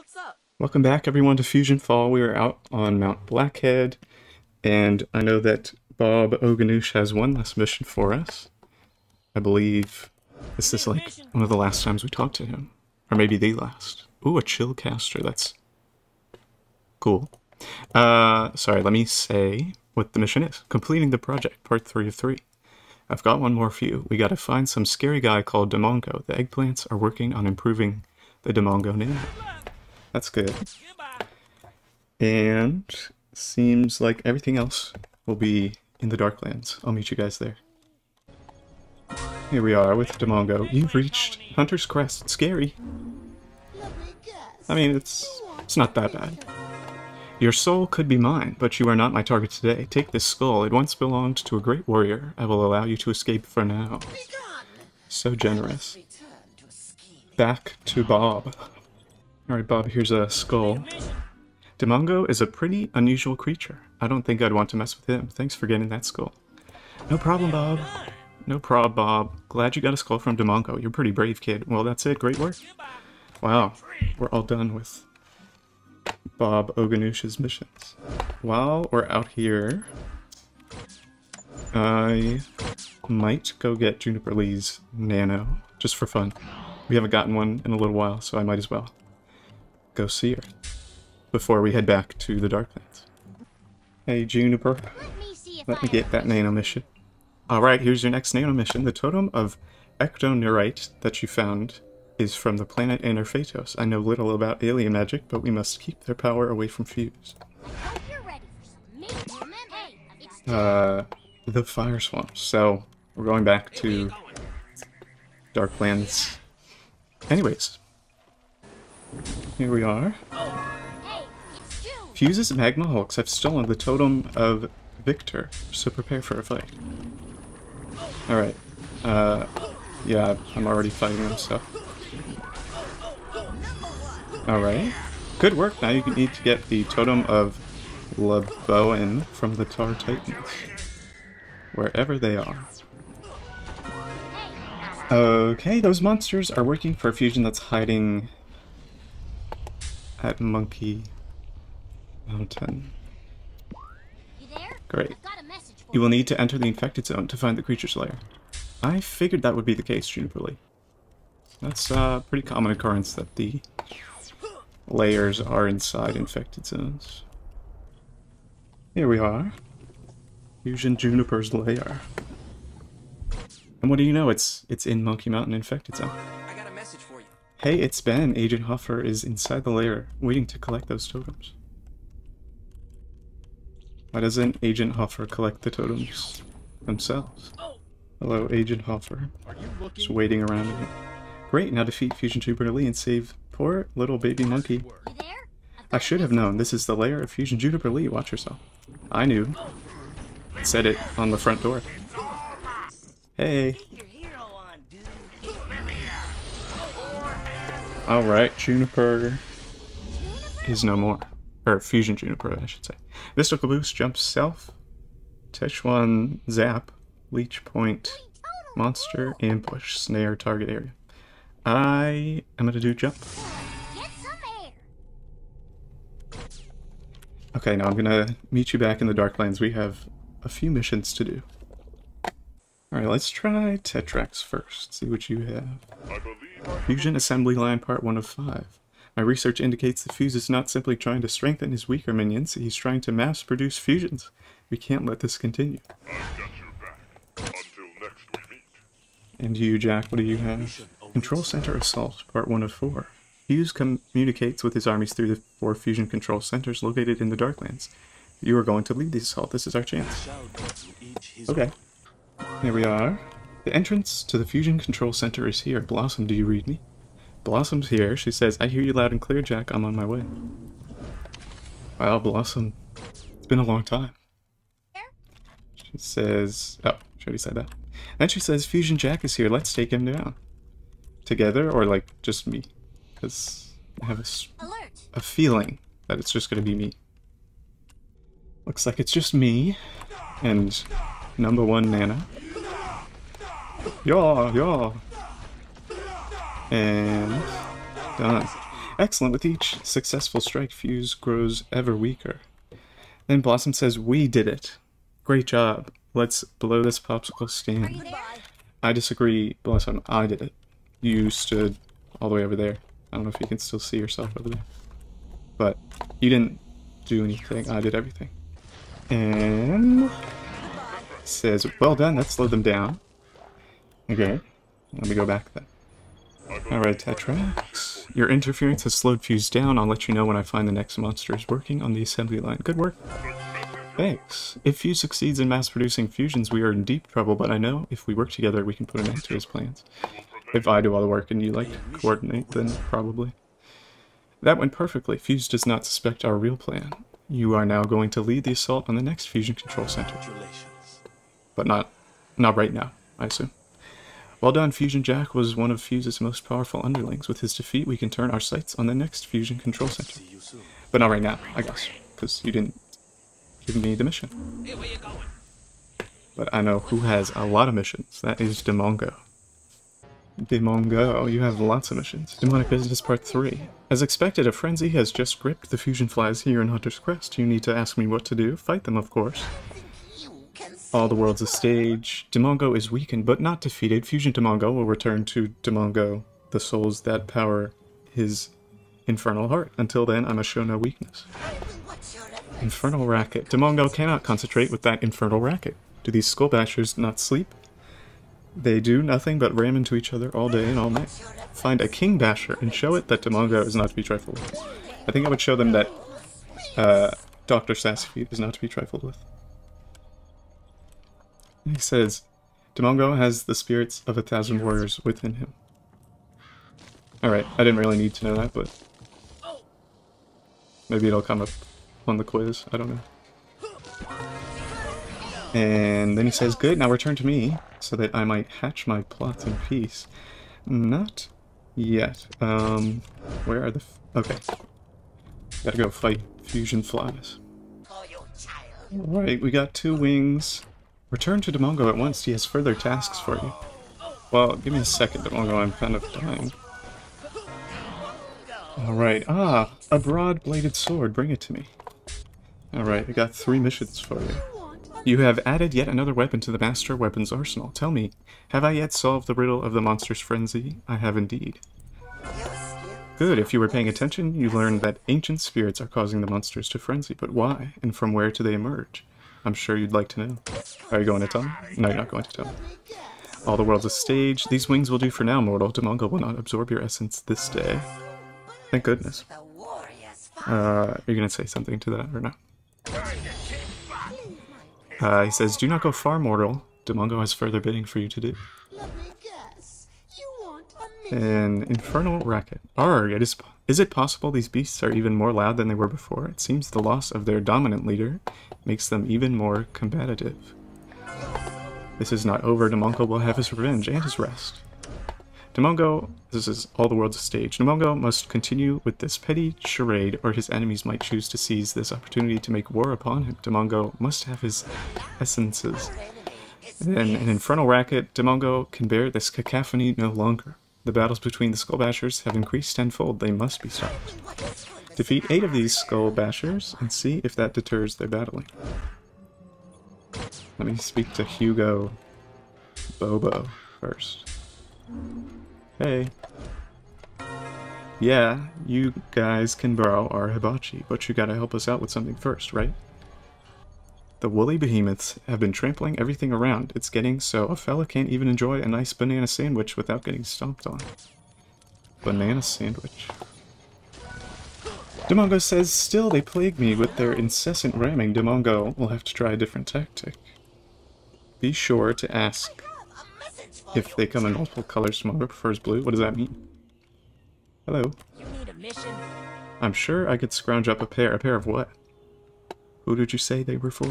What's up? Welcome back, everyone, to Fusion Fall. We are out on Mount Blackhead, and I know that Bob Oganoosh has one last mission for us. I believe this is like one of the last times we talked to him, or maybe the last. Ooh, a chill caster. That's cool. Uh, sorry, let me say what the mission is. Completing the project, part three of three. I've got one more for you. We gotta find some scary guy called Demongo. The eggplants are working on improving the Demongo name. That's good. And seems like everything else will be in the Darklands. I'll meet you guys there. Here we are with Demongo. You've reached Hunter's Crest. Scary. I mean, it's it's not that bad. Your soul could be mine, but you are not my target today. Take this skull. It once belonged to a great warrior. I will allow you to escape for now. So generous. Back to Bob. Alright, Bob, here's a skull. Demongo is a pretty unusual creature. I don't think I'd want to mess with him. Thanks for getting that skull. No problem, Bob. No prob, Bob. Glad you got a skull from Demongo. You're a pretty brave kid. Well, that's it. Great work. Wow. We're all done with Bob Oganoosh's missions. While we're out here, I might go get Juniper Lee's Nano, just for fun. We haven't gotten one in a little while, so I might as well go see her before we head back to the Darklands. Hey, Juniper. Let me get that Nano mission. Alright, here's your next Nano mission. The Totem of Ectonurite that you found is from the planet Anur Phaetos. I know little about alien magic, but we must keep their power away from Fuse. Uh, the Fire Swamps. So, we're going back to Darklands. Anyways, here we are. Fuse's and Magma Hulks have stolen the Totem of Victor, so prepare for a fight. Alright. Uh, yeah, I'm already fighting them, so... Alright. Good work. Now you need to get the Totem of Laboan from the Tar Titans. Wherever they are. Okay, those monsters are working for a fusion that's hiding at Monkey Mountain. Great. You will need to enter the infected zone to find the creature's lair. I figured that would be the case, Juniper Lee. That's a uh, pretty common occurrence that the layers are inside infected zones. Here we are. Fusion Juniper's lair. And what do you know? It's it's in Monkey Mountain Infected Zone. Hey, it's Ben. Agent Hoffer is inside the lair, waiting to collect those totems. Why doesn't Agent Hoffer collect the totems themselves? Hello, Agent Hoffer. Just waiting around here. Great, now defeat Fusion Juniper Lee and save poor little baby monkey. I should have known. This is the lair of Fusion Juniper Lee. Watch yourself. I knew. Said it on the front door. Hey. Alright, Juniper is no more. Or Fusion Juniper, I should say. Mystical Boost, Jump Self, Techuan Zap, Leech Point, Monster, Ambush, Snare, Target Area. I am gonna do Jump. Okay, now I'm gonna meet you back in the Darklands. We have a few missions to do. Alright, let's try Tetrax first, see what you have. Fusion Assembly Line Part 1 of 5. My research indicates that Fuse is not simply trying to strengthen his weaker minions, he's trying to mass produce fusions. We can't let this continue. And you, Jack, what do you have? Control Center Assault, Part 1 of 4. Fuse communicates with his armies through the four fusion control centers located in the Darklands. You are going to lead the assault. This is our chance. Okay. Here we are. The entrance to the fusion control center is here. Blossom, do you read me? Blossom's here. She says, I hear you loud and clear, Jack. I'm on my way. Wow, Blossom. It's been a long time. She says... Oh, she already said that. Then she says, Fusion Jack is here. Let's take him down. Together, or like, just me? Because I have a, a feeling that it's just going to be me. Looks like it's just me and number one Nana. Yeah, yeah. And done. Excellent. With each successful strike, Fuse grows ever weaker. Then Blossom says, We did it. Great job. Let's blow this popsicle stand. I disagree, Blossom. I did it. You stood all the way over there. I don't know if you can still see yourself over there. But you didn't do anything. I did everything. And says, well done, that slowed them down. Okay, let me go back then. Alright, Tetrax. Your interference has slowed Fuse down. I'll let you know when I find the next monsters working on the assembly line. Good work. Thanks. If Fuse succeeds in mass-producing fusions, we are in deep trouble, but I know if we work together, we can put an end to his plans. If I do all the work and you, like, coordinate, then probably. That went perfectly. Fuse does not suspect our real plan. You are now going to lead the assault on the next fusion control center. But not, not right now, I assume. Well done, Fusion Jack was one of Fuse's most powerful underlings. With his defeat, we can turn our sights on the next fusion control center. But not right now, I guess, because you didn't give me the mission. But I know who has a lot of missions. That is Demongo. Demongo, you have lots of missions. Demonic Business Part 3. As expected, a frenzy has just gripped the fusion flies here in Hunter's Crest. You need to ask me what to do. Fight them, of course. All the world's a stage. Demongo is weakened, but not defeated. Fusion Demongo will return to Demongo, the souls that power his infernal heart. Until then, I must show no weakness. Infernal racket. Demongo cannot concentrate with that infernal racket. Do these skull bashers not sleep? They do nothing but ram into each other all day and all night. Find a king basher and show it that Demongo is not to be trifled with. I think I would show them that uh, Dr. Sassafeet is not to be trifled with. He says, Demongo has the spirits of a thousand warriors within him. Alright, I didn't really need to know that, but... Maybe it'll come up on the quiz, I don't know. And then he says, good, now return to me, so that I might hatch my plots in peace. Not yet. Um, where are the... okay. Gotta go fight fusion flies. Alright, we got two wings. Return to Demongo at once, he has further tasks for you. Well, give me a second, Demongo, I'm kind of dying. Alright, ah, a broad-bladed sword, bring it to me. Alright, I got three missions for you. You have added yet another weapon to the Master Weapons arsenal. Tell me, have I yet solved the riddle of the monster's frenzy? I have indeed. Good, if you were paying attention, you learned that ancient spirits are causing the monsters to frenzy, but why, and from where do they emerge? I'm sure you'd like to know. Are you going to me? No, you're not going to me. All the world's a stage. These wings will do for now, mortal. Demongo will not absorb your essence this day. Thank goodness. Uh, are you going to say something to that or not? Uh, he says, do not go far, mortal. Demongo has further bidding for you to do. An infernal racket. Arg, it is, is it possible these beasts are even more loud than they were before? It seems the loss of their dominant leader makes them even more combative. This is not over. Demongo will have his revenge and his rest. Demongo, this is all the world's stage. Demongo must continue with this petty charade, or his enemies might choose to seize this opportunity to make war upon him. Demongo must have his essences. Then, an infernal racket, Demongo can bear this cacophony no longer. The battles between the Skull Bashers have increased tenfold. They must be stopped. Defeat eight of these Skull Bashers and see if that deters their battling. Let me speak to Hugo Bobo first. Hey. Yeah, you guys can borrow our hibachi, but you gotta help us out with something first, right? The woolly behemoths have been trampling everything around. It's getting so a fella can't even enjoy a nice banana sandwich without getting stomped on. Banana sandwich. Demongo says, still they plague me with their incessant ramming. Demongo will have to try a different tactic. Be sure to ask if they come in multiple colors. Demongo prefers blue. What does that mean? Hello. I'm sure I could scrounge up a pair. A pair of what? Who did you say they were for?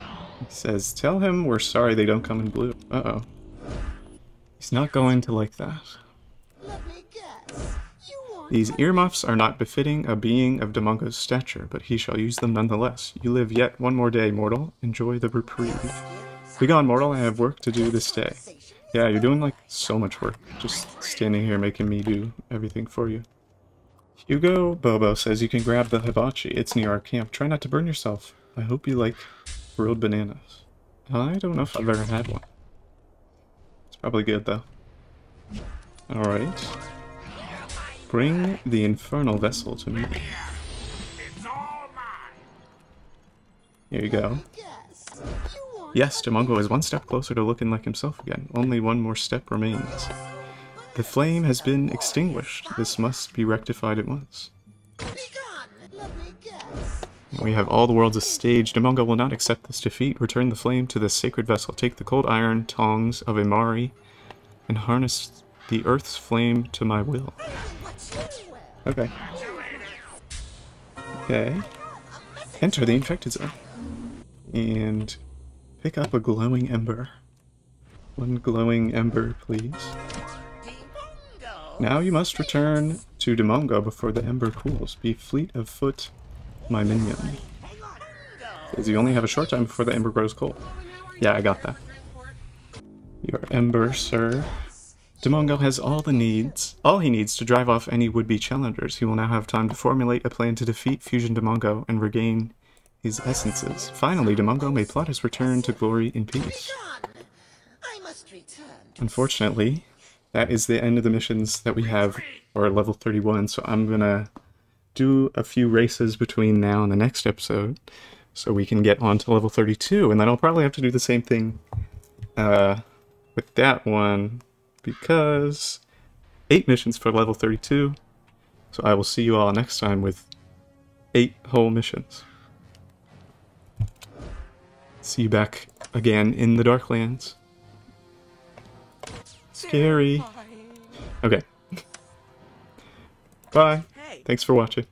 He says, tell him we're sorry they don't come in blue. Uh-oh. He's not going to like that. These earmuffs are not befitting a being of Demongo's stature, but he shall use them nonetheless. You live yet one more day, mortal. Enjoy the reprieve. Begone, mortal. I have work to do this day. Yeah, you're doing, like, so much work. Just standing here making me do everything for you. Hugo Bobo says you can grab the hibachi. It's near our camp. Try not to burn yourself. I hope you like grilled bananas. I don't know if I've ever had one. It's probably good though. Alright. Bring the infernal vessel to me. Here you go. Yes, Demongo is one step closer to looking like himself again. Only one more step remains. The flame has been extinguished. This must be rectified at once. We have all the worlds as stage. Demongo will not accept this defeat. Return the flame to the sacred vessel. Take the cold iron tongs of Imari and harness the earth's flame to my will. Okay. Okay. Enter the infected zone. And pick up a glowing ember. One glowing ember, please. Now you must return to Demongo before the ember cools. Be fleet of foot, my minion. Because you only have a short time before the ember grows cold. Yeah, I got that. Your ember, sir. Demongo has all the needs, all he needs to drive off any would-be challengers. He will now have time to formulate a plan to defeat Fusion Demongo and regain his essences. Finally, Demongo may plot his return to glory in peace. Unfortunately, that is the end of the missions that we have for level 31, so I'm gonna do a few races between now and the next episode so we can get on to level 32, and then I'll probably have to do the same thing uh, with that one because 8 missions for level 32, so I will see you all next time with 8 whole missions. See you back again in the Darklands. Scary. Okay. Bye. Thanks for watching.